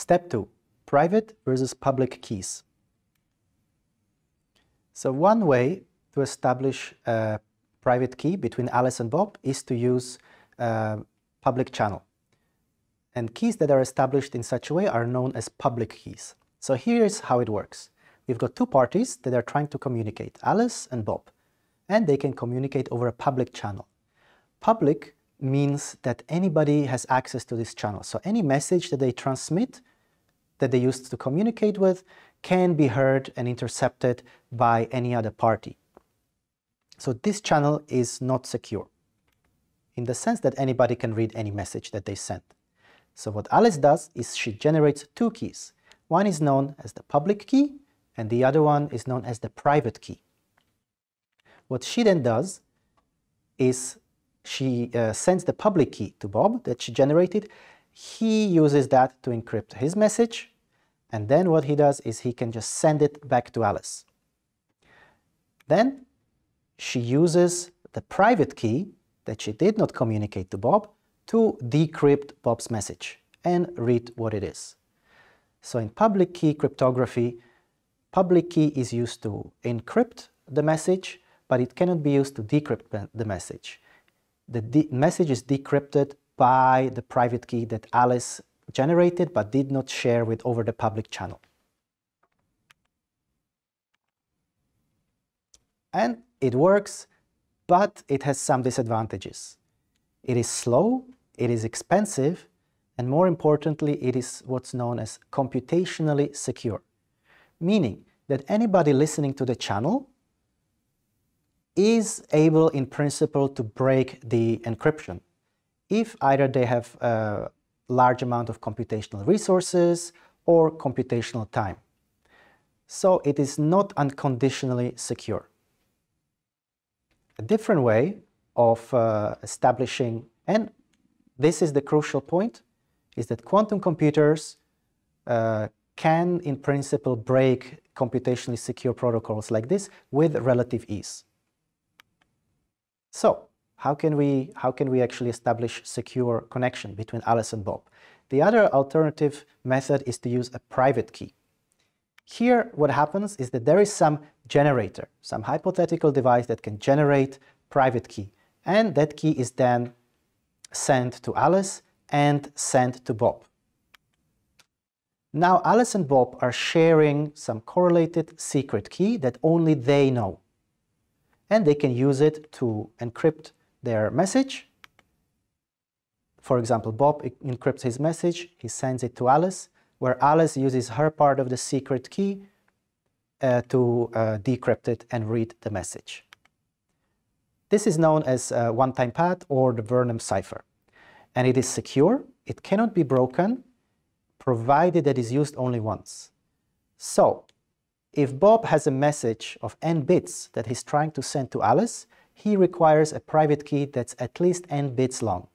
Step 2. Private versus public keys. So one way to establish a private key between Alice and Bob is to use a public channel. And keys that are established in such a way are known as public keys. So here's how it works. We've got two parties that are trying to communicate, Alice and Bob, and they can communicate over a public channel. Public means that anybody has access to this channel. So any message that they transmit, that they used to communicate with, can be heard and intercepted by any other party. So this channel is not secure in the sense that anybody can read any message that they send. So what Alice does is she generates two keys. One is known as the public key and the other one is known as the private key. What she then does is she uh, sends the public key to Bob that she generated. He uses that to encrypt his message and then what he does is he can just send it back to Alice. Then she uses the private key that she did not communicate to Bob to decrypt Bob's message and read what it is. So in public key cryptography, public key is used to encrypt the message, but it cannot be used to decrypt the message. The message is decrypted by the private key that Alice generated but did not share with over the public channel. And it works, but it has some disadvantages. It is slow, it is expensive, and more importantly, it is what's known as computationally secure, meaning that anybody listening to the channel is able in principle to break the encryption if either they have a large amount of computational resources or computational time. So it is not unconditionally secure. A different way of uh, establishing, and this is the crucial point, is that quantum computers uh, can in principle break computationally secure protocols like this with relative ease. So how can we, how can we actually establish secure connection between Alice and Bob? The other alternative method is to use a private key. Here, what happens is that there is some generator, some hypothetical device that can generate private key. And that key is then sent to Alice and sent to Bob. Now Alice and Bob are sharing some correlated secret key that only they know. And they can use it to encrypt their message. For example, Bob encrypts his message, he sends it to Alice, where Alice uses her part of the secret key uh, to uh, decrypt it and read the message. This is known as a one-time pad or the Vernam cipher. And it is secure, it cannot be broken, provided that it is used only once. So, if Bob has a message of n bits that he's trying to send to Alice, he requires a private key that's at least n bits long.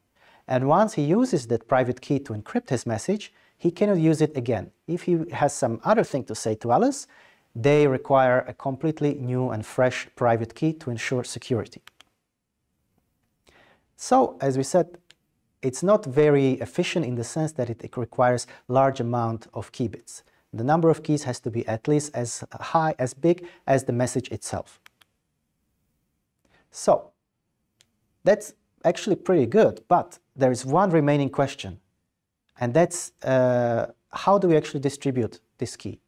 And once he uses that private key to encrypt his message, he cannot use it again. If he has some other thing to say to Alice, they require a completely new and fresh private key to ensure security. So, as we said, it's not very efficient in the sense that it, requires large amount of key bits. The number of keys has to be at least as high, as big as the message itself. So, that's actually pretty good, but there is one remaining question, and that's uh, how do we actually distribute this key?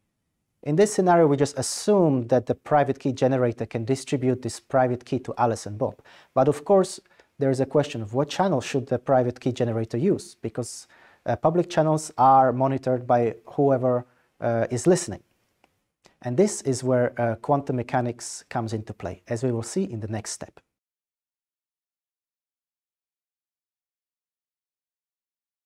In this scenario, we just assume that the private key generator can distribute this private key to Alice and Bob. But of course, there is a question of what channel should the private key generator use, because uh, public channels are monitored by whoever uh, is listening. And this is where uh, quantum mechanics comes into play, as we will see in the next step.